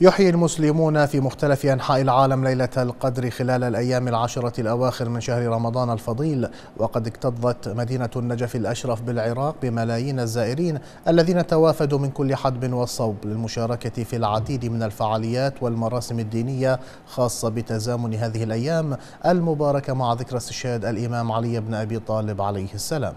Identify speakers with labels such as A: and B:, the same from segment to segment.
A: يحيي المسلمون في مختلف أنحاء العالم ليلة القدر خلال الأيام العشرة الأواخر من شهر رمضان الفضيل. وقد اكتظت مدينة النجف الأشرف بالعراق بملايين الزائرين الذين توافدوا من كل حدب وصوب للمشاركة في العديد من الفعاليات والمراسم الدينية خاصة بتزامن هذه الأيام المباركة مع ذكرى استشهاد الإمام علي بن أبي طالب عليه السلام.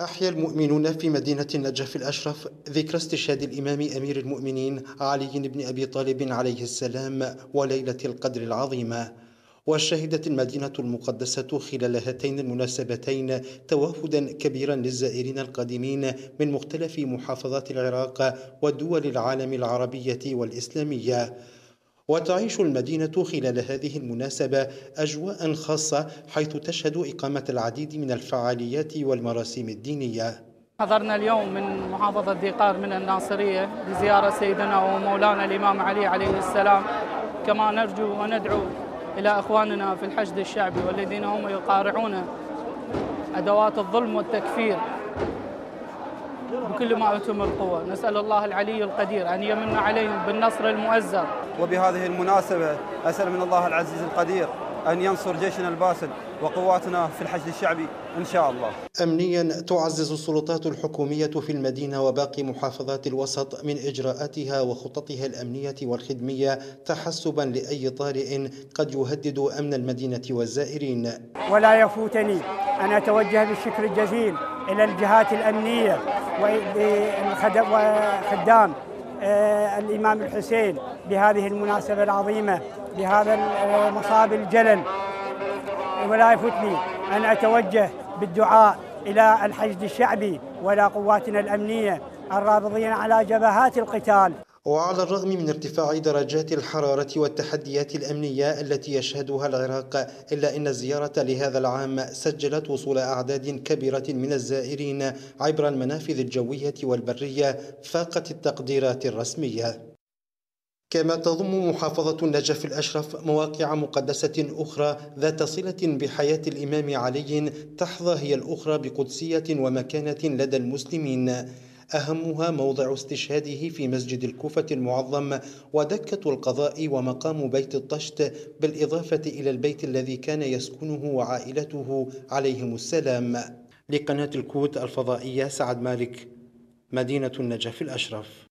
B: أحيا المؤمنون في مدينة النجف الأشرف ذكرى استشهاد الإمام أمير المؤمنين علي بن أبي طالب عليه السلام وليلة القدر العظيمة. وشهدت المدينة المقدسة خلال هاتين المناسبتين توافدا كبيرا للزائرين القادمين من مختلف محافظات العراق ودول العالم العربية والإسلامية. وتعيش المدينة خلال هذه المناسبة أجواء خاصة حيث تشهد إقامة العديد من الفعاليات والمراسم الدينية.
C: حضرنا اليوم من محافظة ديقار من الناصرية لزيارة سيدنا ومولانا الإمام علي عليه السلام. كما نرجو وندعو إلى أخواننا في الحشد الشعبي والذين هم يقارعون أدوات الظلم والتكفير بكل ما أوتم القوة نسأل الله العلي القدير أن يمن عليهم بالنصر المؤزر.
D: وبهذه المناسبة أسأل من الله العزيز القدير أن ينصر جيشنا الباسل وقواتنا في الحشد الشعبي إن شاء الله.
B: أمنيا تعزز السلطات الحكومية في المدينة وباقي محافظات الوسط من إجراءاتها وخططها الأمنية والخدمية تحسبا لأي طارئ قد يهدد أمن المدينة والزائرين.
E: ولا يفوتني أن أتوجه بالشكر الجزيل إلى الجهات الأمنية وخدام آه، الإمام الحسين بهذه المناسبة العظيمة بهذا المصاب الجلل. ولا يفوتني أن أتوجه بالدعاء إلى الحشد الشعبي وإلى قواتنا الأمنية الرابضين على جبهات القتال.
B: وعلى الرغم من ارتفاع درجات الحرارة والتحديات الأمنية التي يشهدها العراق إلا أن الزيارة لهذا العام سجلت وصول أعداد كبيرة من الزائرين عبر المنافذ الجوية والبرية فاقت التقديرات الرسمية. كما تضم محافظة النجف الأشرف مواقع مقدسة أخرى ذات صلة بحياة الإمام علي تحظى هي الأخرى بقدسية ومكانة لدى المسلمين. أهمها موضع استشهاده في مسجد الكوفة المعظم ودكة القضاء ومقام بيت الطشت بالإضافة إلى البيت الذي كان يسكنه وعائلته عليهم السلام. لقناة الكوت الفضائية سعد مالك مدينة النجف الأشرف.